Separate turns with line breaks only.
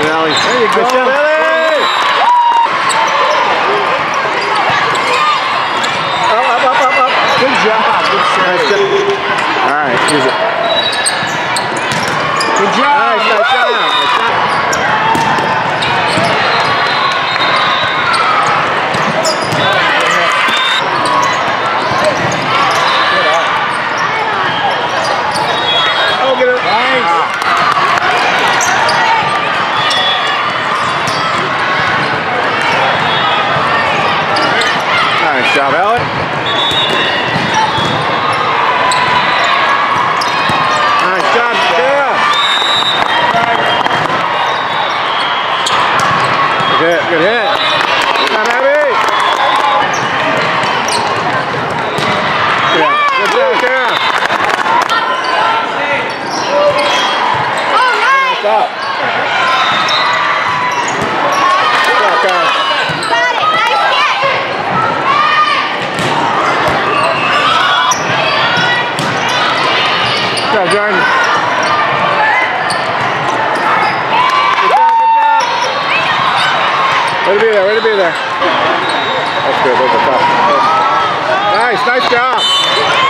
there, Allie.
There
you
go, Michelle. Billy! Up, up,
up, up,
up. Good job. Good All right, here's it.
Nice
job, Ellen. Nice job. Good hit, good hit. Good job, Abby. Yeah, good job, up? Good job, Kyle. Good job, Jordan. Way to be there, way to be there. That's good, those tough. Nice, nice job.